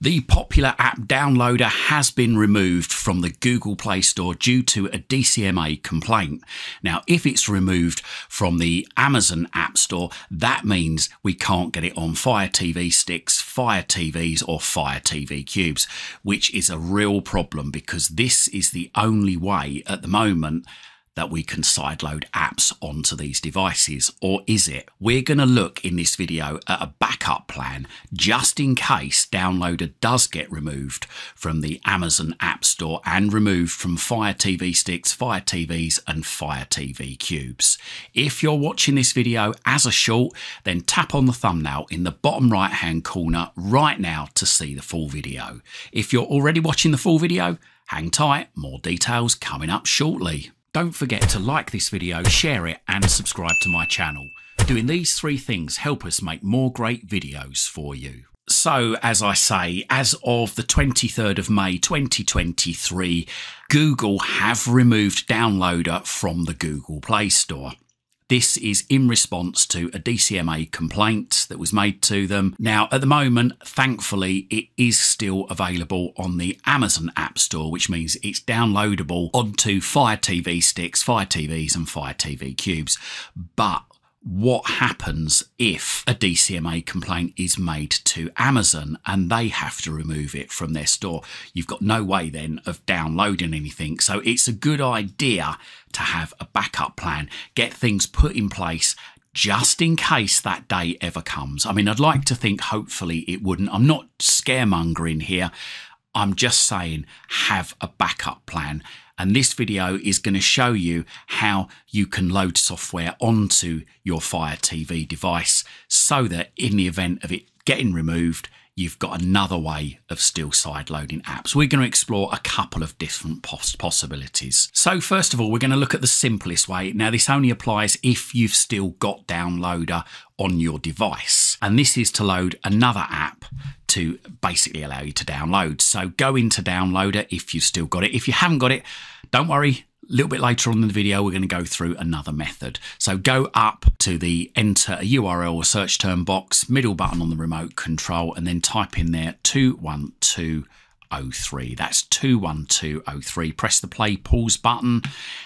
The popular app downloader has been removed from the Google Play Store due to a DCMA complaint. Now, if it's removed from the Amazon App Store, that means we can't get it on Fire TV sticks, Fire TVs, or Fire TV cubes, which is a real problem because this is the only way at the moment that we can sideload apps onto these devices, or is it? We're going to look in this video at a backup plan just in case Downloader does get removed from the Amazon App Store and removed from Fire TV sticks, Fire TVs, and Fire TV cubes. If you're watching this video as a short, then tap on the thumbnail in the bottom right hand corner right now to see the full video. If you're already watching the full video, hang tight, more details coming up shortly. Don't forget to like this video, share it and subscribe to my channel. Doing these three things help us make more great videos for you. So, as I say, as of the 23rd of May 2023, Google have removed Downloader from the Google Play Store. This is in response to a DCMA complaint that was made to them. Now, at the moment, thankfully, it is still available on the Amazon App Store, which means it's downloadable onto Fire TV sticks, Fire TVs, and Fire TV cubes. But what happens if a DCMA complaint is made to Amazon and they have to remove it from their store. You've got no way then of downloading anything. So it's a good idea to have a backup plan, get things put in place just in case that day ever comes. I mean, I'd like to think hopefully it wouldn't. I'm not scaremongering here. I'm just saying have a backup plan and this video is going to show you how you can load software onto your Fire TV device so that in the event of it getting removed, you've got another way of still side loading apps. We're going to explore a couple of different poss possibilities. So first of all, we're going to look at the simplest way. Now this only applies if you've still got Downloader on your device. And this is to load another app to basically allow you to download. So go into Downloader if you've still got it. If you haven't got it, don't worry, a little bit later on in the video, we're going to go through another method. So go up to the enter a URL or search term box, middle button on the remote control, and then type in there 21203. That's 21203. Press the play pause button,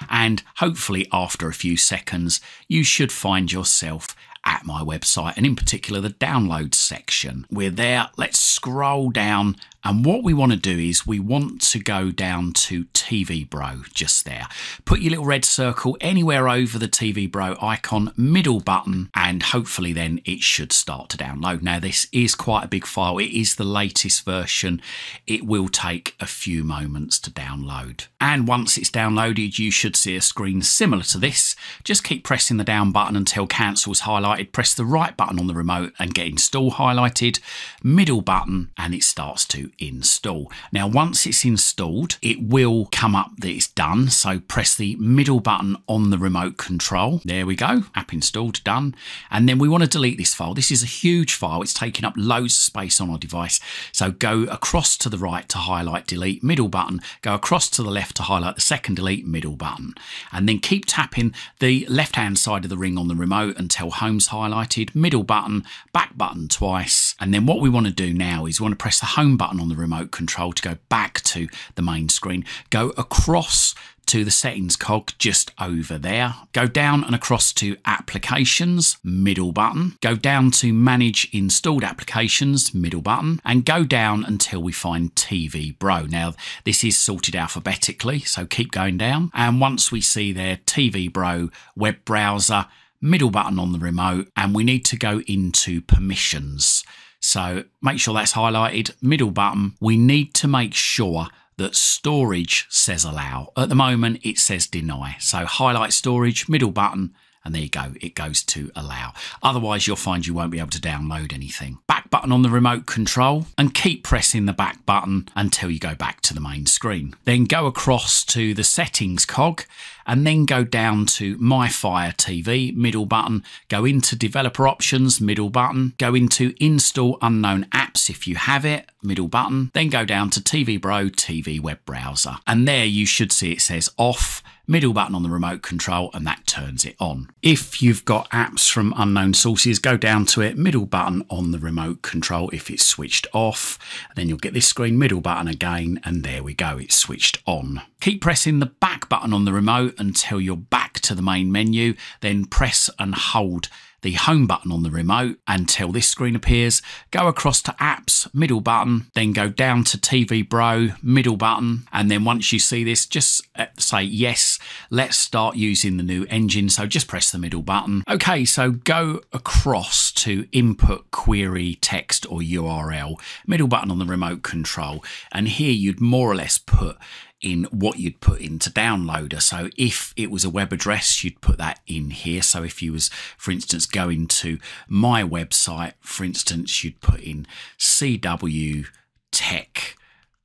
and hopefully, after a few seconds, you should find yourself at my website and in particular the download section. We're there. Let's scroll down and what we want to do is we want to go down to TV Bro just there. Put your little red circle anywhere over the TV Bro icon, middle button, and hopefully then it should start to download. Now this is quite a big file. It is the latest version. It will take a few moments to download. And once it's downloaded, you should see a screen similar to this. Just keep pressing the down button until cancel is highlighted. Press the right button on the remote and get install highlighted. Middle button and it starts to install. Now, once it's installed, it will come up that it's done. So press the middle button on the remote control. There we go. App installed, done. And then we want to delete this file. This is a huge file. It's taking up loads of space on our device. So go across to the right to highlight delete, middle button. Go across to the left to highlight the second delete, middle button. And then keep tapping the left hand side of the ring on the remote until home's highlighted, middle button, back button twice. And then what we want to do now is we want to press the home button on the remote control to go back to the main screen. Go across to the settings cog just over there. Go down and across to applications, middle button. Go down to manage installed applications, middle button, and go down until we find TV Bro. Now, this is sorted alphabetically, so keep going down. And once we see there TV Bro web browser, middle button on the remote, and we need to go into permissions. So make sure that's highlighted, middle button. We need to make sure that storage says allow. At the moment, it says deny. So highlight storage, middle button, and there you go, it goes to allow. Otherwise, you'll find you won't be able to download anything. Back button on the remote control and keep pressing the back button until you go back to the main screen. Then go across to the settings cog and then go down to My Fire TV, middle button, go into Developer Options, middle button, go into Install Unknown Apps if you have it, middle button, then go down to TV Bro TV Web Browser. And there you should see it says off middle button on the remote control and that turns it on. If you've got apps from unknown sources, go down to it, middle button on the remote control if it's switched off. then you'll get this screen, middle button again, and there we go, it's switched on. Keep pressing the back button on the remote until you're back to the main menu, then press and hold the home button on the remote until this screen appears. Go across to apps, middle button, then go down to TV Bro, middle button. And then once you see this, just uh, say, yes, let's start using the new engine. So just press the middle button. Okay, so go across to input query text or URL, middle button on the remote control. And here you'd more or less put in what you'd put into downloader. So if it was a web address, you'd put that in here. So if you was, for instance, going to my website, for instance, you'd put in CW Tech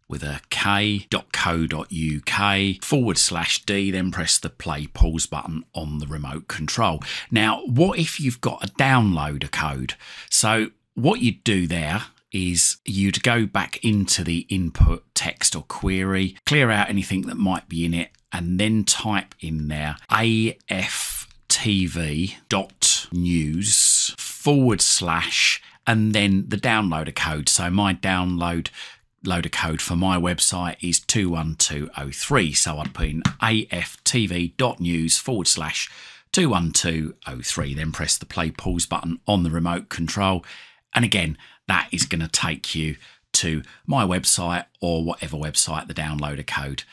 with a k.co.uk forward slash d then press the play pause button on the remote control now what if you've got a downloader code so what you'd do there is you'd go back into the input text or query, clear out anything that might be in it, and then type in there aftv.news forward slash and then the downloader code. So my download loader code for my website is 21203. So I'd put in aftv.news forward slash 21203, then press the play pause button on the remote control. And again, that is going to take you to my website or whatever website the downloader code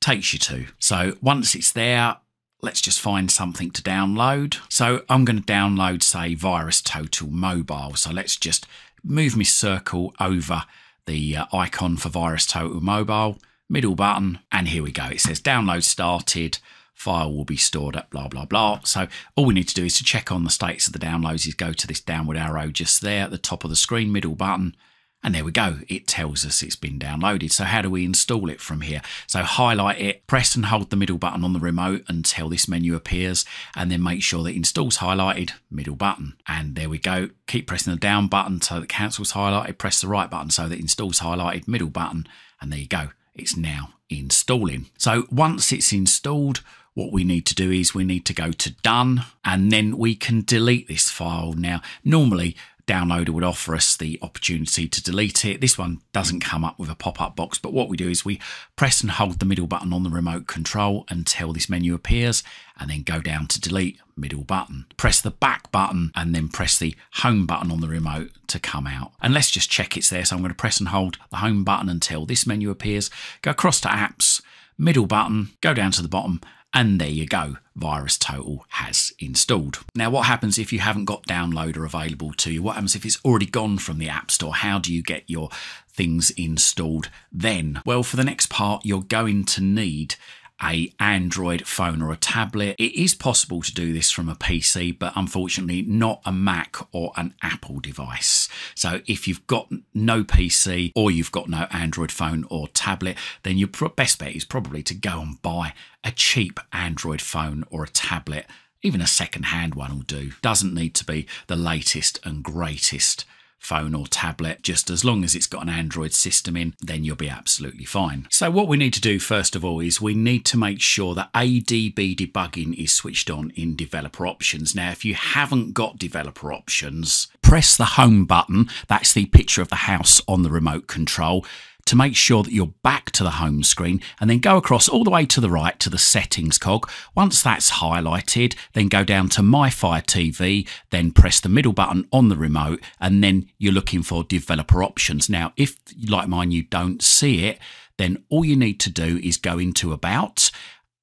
takes you to. So once it's there, let's just find something to download. So I'm going to download, say, VirusTotal Mobile. So let's just move my circle over the uh, icon for VirusTotal Mobile, middle button, and here we go. It says download started file will be stored at blah, blah, blah. So all we need to do is to check on the status of the downloads is go to this downward arrow just there at the top of the screen, middle button, and there we go. It tells us it's been downloaded. So how do we install it from here? So highlight it, press and hold the middle button on the remote until this menu appears, and then make sure that install's highlighted, middle button. And there we go. Keep pressing the down button so that cancel's highlighted, press the right button so that install's highlighted, middle button, and there you go. It's now installing. So once it's installed, what we need to do is we need to go to done and then we can delete this file. Now, normally downloader would offer us the opportunity to delete it. This one doesn't come up with a pop-up box, but what we do is we press and hold the middle button on the remote control until this menu appears and then go down to delete middle button. Press the back button and then press the home button on the remote to come out. And let's just check it's there. So I'm going to press and hold the home button until this menu appears. Go across to apps, middle button, go down to the bottom and there you go, VirusTotal has installed. Now, what happens if you haven't got Downloader available to you? What happens if it's already gone from the App Store? How do you get your things installed then? Well, for the next part, you're going to need a Android phone or a tablet. It is possible to do this from a PC, but unfortunately not a Mac or an Apple device. So if you've got no PC or you've got no Android phone or tablet, then your best bet is probably to go and buy a cheap Android phone or a tablet. Even a second hand one will do. Doesn't need to be the latest and greatest phone or tablet, just as long as it's got an Android system in, then you'll be absolutely fine. So what we need to do first of all is we need to make sure that ADB debugging is switched on in developer options. Now, if you haven't got developer options, press the home button. That's the picture of the house on the remote control to make sure that you're back to the home screen and then go across all the way to the right to the settings cog. Once that's highlighted, then go down to My Fire TV, then press the middle button on the remote and then you're looking for developer options. Now, if like mine, you don't see it, then all you need to do is go into About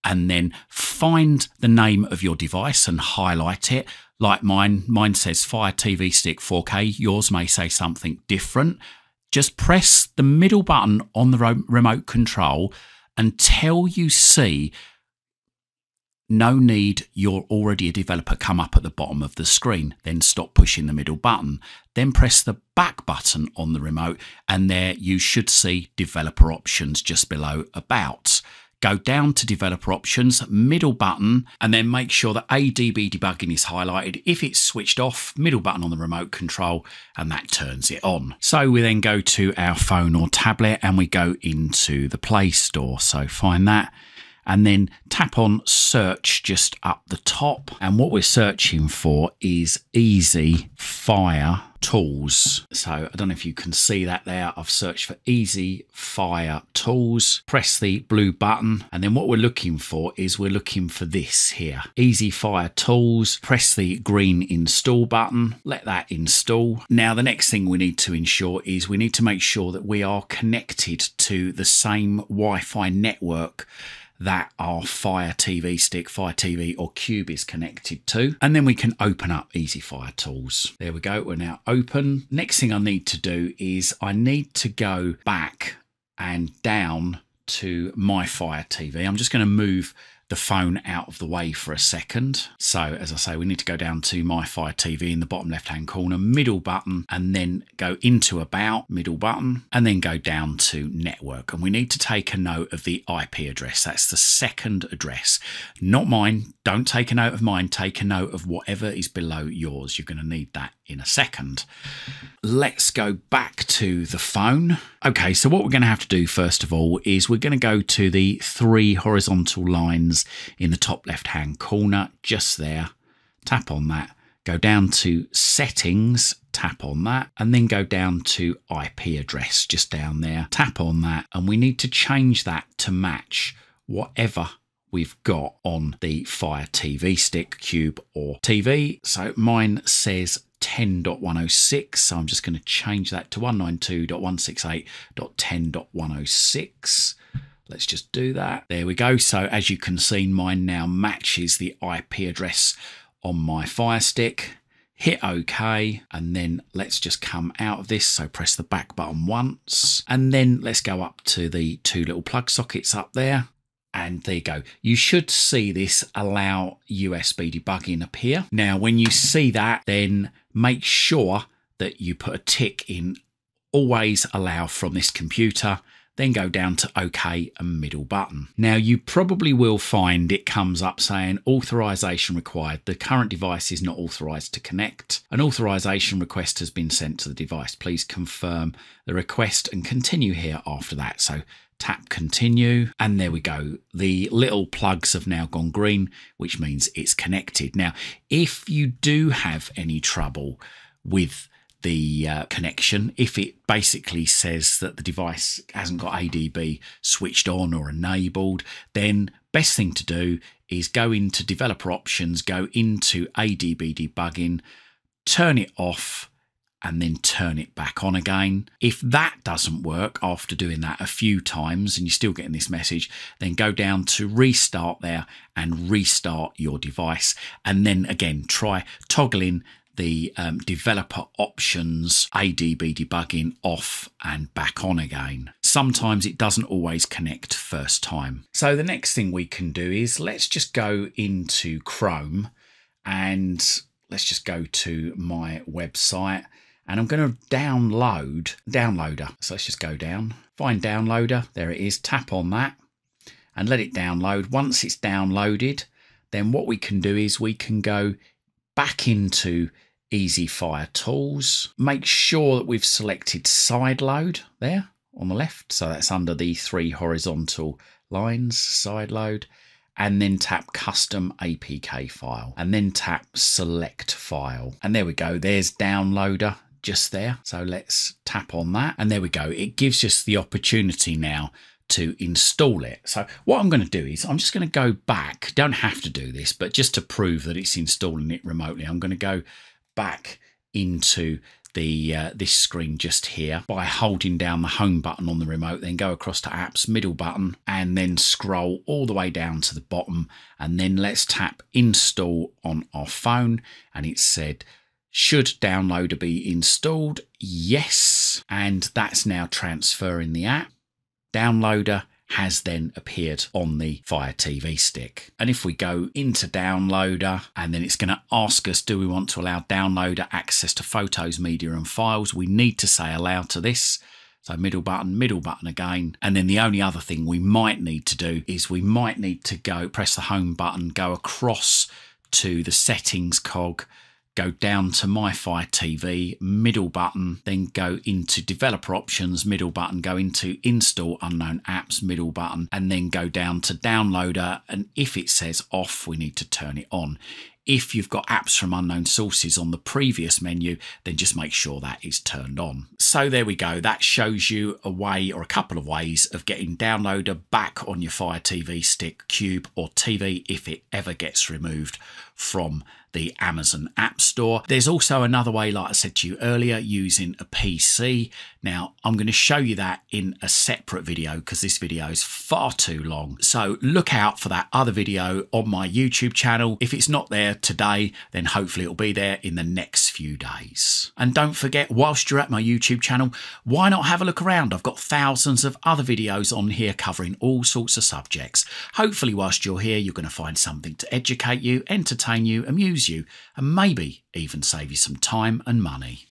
and then find the name of your device and highlight it. Like mine, mine says Fire TV Stick 4K. Yours may say something different just press the middle button on the remote control until you see no need you're already a developer come up at the bottom of the screen. Then stop pushing the middle button. Then press the back button on the remote and there you should see developer options just below about go down to developer options, middle button, and then make sure that ADB debugging is highlighted. If it's switched off, middle button on the remote control, and that turns it on. So we then go to our phone or tablet and we go into the Play Store. So find that and then tap on search just up the top. And what we're searching for is easy fire tools. So I don't know if you can see that there. I've searched for easy fire tools. Press the blue button. And then what we're looking for is we're looking for this here. Easy fire tools. Press the green install button. Let that install. Now the next thing we need to ensure is we need to make sure that we are connected to the same Wi-Fi network that our Fire TV stick, Fire TV or Cube is connected to. And then we can open up Easy Fire Tools. There we go, we're now open. Next thing I need to do is I need to go back and down to my Fire TV. I'm just going to move the phone out of the way for a second. So as I say, we need to go down to My Fire TV in the bottom left hand corner, middle button, and then go into About, middle button, and then go down to Network. And we need to take a note of the IP address. That's the second address, not mine. Don't take a note of mine. Take a note of whatever is below yours. You're going to need that in a second. Let's go back to the phone. Okay, so what we're going to have to do first of all is we're going to go to the three horizontal lines in the top left hand corner, just there. Tap on that. Go down to settings, tap on that, and then go down to IP address just down there. Tap on that, and we need to change that to match whatever we've got on the Fire TV stick, cube, or TV. So mine says 10.106. So I'm just going to change that to 192.168.10.106. Let's just do that. There we go. So as you can see, mine now matches the IP address on my Fire Stick. Hit OK, and then let's just come out of this. So press the back button once, and then let's go up to the two little plug sockets up there. And there you go. You should see this allow USB debugging appear. Now, when you see that, then make sure that you put a tick in always allow from this computer then go down to OK and middle button. Now you probably will find it comes up saying authorization required. The current device is not authorized to connect. An authorization request has been sent to the device. Please confirm the request and continue here after that. So tap continue and there we go. The little plugs have now gone green which means it's connected. Now if you do have any trouble with the uh, connection if it basically says that the device hasn't got ADB switched on or enabled then best thing to do is go into developer options go into ADB debugging turn it off and then turn it back on again. If that doesn't work after doing that a few times and you're still getting this message, then go down to restart there and restart your device. And then again, try toggling the um, developer options ADB debugging off and back on again. Sometimes it doesn't always connect first time. So the next thing we can do is let's just go into Chrome and let's just go to my website and I'm going to download downloader. So let's just go down, find downloader. There it is. Tap on that and let it download. Once it's downloaded, then what we can do is we can go back into Easy Fire Tools. Make sure that we've selected side load there on the left. So that's under the three horizontal lines, side load and then tap custom APK file and then tap select file. And there we go. There's downloader just there. So let's tap on that. And there we go. It gives us the opportunity now to install it. So what I'm going to do is I'm just going to go back. Don't have to do this, but just to prove that it's installing it remotely, I'm going to go back into the uh, this screen just here by holding down the home button on the remote then go across to apps middle button and then scroll all the way down to the bottom and then let's tap install on our phone and it said should downloader be installed? Yes. And that's now transferring the app. Downloader has then appeared on the Fire TV stick. And if we go into downloader and then it's going to ask us, do we want to allow downloader access to photos, media and files? We need to say allow to this. So middle button, middle button again. And then the only other thing we might need to do is we might need to go press the home button, go across to the settings cog, go down to My Fire TV, middle button, then go into developer options, middle button, go into install unknown apps, middle button, and then go down to downloader. And if it says off, we need to turn it on. If you've got apps from unknown sources on the previous menu, then just make sure that is turned on. So there we go. That shows you a way or a couple of ways of getting Downloader back on your Fire TV stick, Cube or TV if it ever gets removed from the Amazon App Store. There's also another way, like I said to you earlier, using a PC. Now, I'm going to show you that in a separate video because this video is far too long. So look out for that other video on my YouTube channel. If it's not there today, then hopefully it'll be there in the few days. And don't forget, whilst you're at my YouTube channel, why not have a look around? I've got thousands of other videos on here covering all sorts of subjects. Hopefully, whilst you're here, you're going to find something to educate you, entertain you, amuse you, and maybe even save you some time and money.